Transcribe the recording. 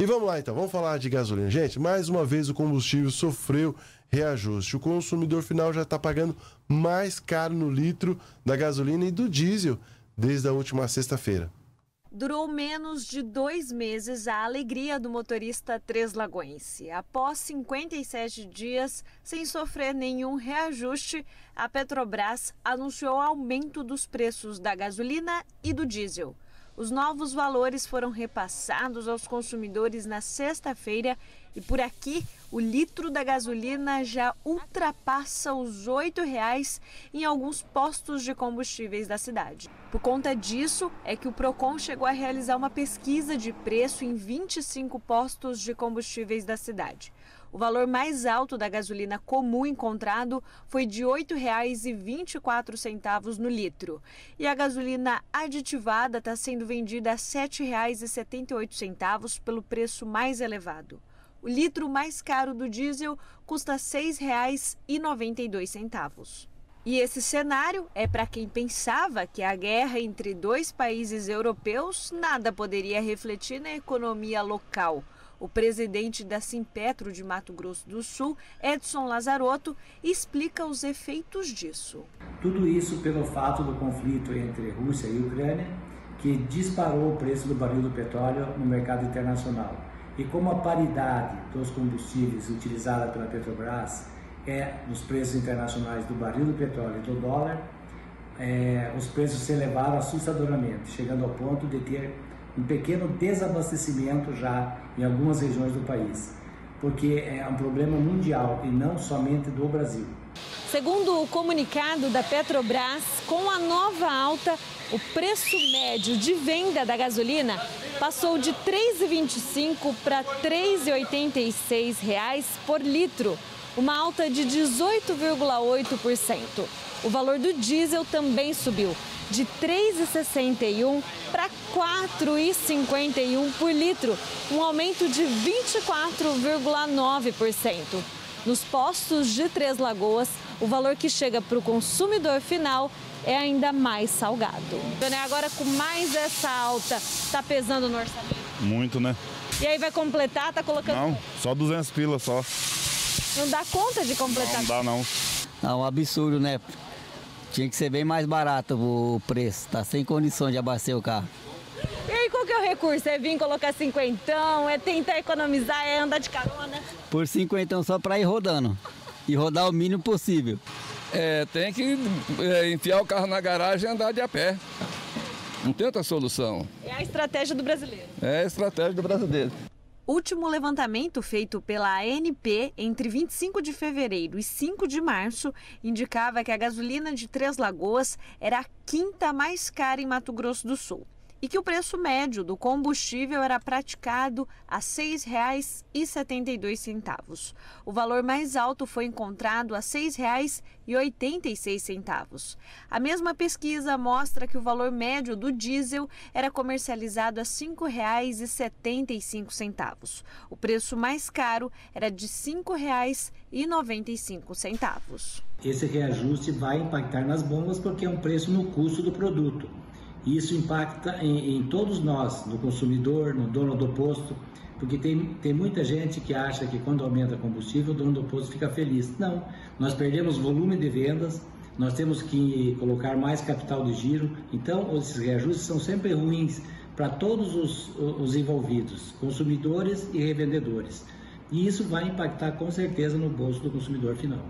E vamos lá então, vamos falar de gasolina. Gente, mais uma vez o combustível sofreu reajuste. O consumidor final já está pagando mais caro no litro da gasolina e do diesel desde a última sexta-feira. Durou menos de dois meses a alegria do motorista treslagoense. Após 57 dias sem sofrer nenhum reajuste, a Petrobras anunciou aumento dos preços da gasolina e do diesel. Os novos valores foram repassados aos consumidores na sexta-feira e por aqui o litro da gasolina já ultrapassa os R$ 8,00 em alguns postos de combustíveis da cidade. Por conta disso, é que o Procon chegou a realizar uma pesquisa de preço em 25 postos de combustíveis da cidade. O valor mais alto da gasolina comum encontrado foi de R$ 8,24 no litro. E a gasolina aditivada está sendo vendida a R$ 7,78 pelo preço mais elevado. O litro mais caro do diesel custa R$ 6,92. E esse cenário é para quem pensava que a guerra entre dois países europeus nada poderia refletir na economia local. O presidente da Simpetro de Mato Grosso do Sul, Edson Lazarotto, explica os efeitos disso. Tudo isso pelo fato do conflito entre Rússia e Ucrânia, que disparou o preço do barril do petróleo no mercado internacional. E como a paridade dos combustíveis utilizada pela Petrobras é nos preços internacionais do barril do petróleo e do dólar, é, os preços se elevaram assustadoramente, chegando ao ponto de ter um pequeno desabastecimento já em algumas regiões do país, porque é um problema mundial e não somente do Brasil. Segundo o comunicado da Petrobras, com a nova alta, o preço médio de venda da gasolina passou de R$ 3,25 para R$ 3,86 por litro, uma alta de 18,8%. O valor do diesel também subiu, de R$ 3,61 para R$ 4,51 por litro, um aumento de 24,9%. Nos postos de Três Lagoas, o valor que chega para o consumidor final é ainda mais salgado. Agora, com mais essa alta, está pesando no orçamento? Muito, né? E aí vai completar, tá colocando... Não, só 200 pilas só. Não dá conta de completar? Não dá, não. É um absurdo, né? Tinha que ser bem mais barato o preço, tá sem condições de abastecer o carro. E aí, qual que é o recurso? É vir colocar cinquentão, é tentar economizar, é andar de carona? Por cinquentão só para ir rodando e rodar o mínimo possível. É, tem que é, enfiar o carro na garagem e andar de a pé. Não tem outra solução. É a estratégia do brasileiro. É a estratégia do brasileiro. Último levantamento feito pela ANP entre 25 de fevereiro e 5 de março indicava que a gasolina de Três Lagoas era a quinta mais cara em Mato Grosso do Sul e que o preço médio do combustível era praticado a R$ 6,72. O valor mais alto foi encontrado a R$ 6,86. A mesma pesquisa mostra que o valor médio do diesel era comercializado a R$ 5,75. O preço mais caro era de R$ 5,95. Esse reajuste vai impactar nas bombas porque é um preço no custo do produto. E isso impacta em, em, todos nós, no consumidor, no dono do posto, porque tem, tem muita gente que acha que quando aumenta combustível, o dono do posto fica feliz. Não, nós perdemos volume de vendas, nós temos que colocar mais capital de giro, então esses reajustes são sempre ruins para todos os, os envolvidos, consumidores e revendedores. E isso vai impactar com certeza no bolso do consumidor final.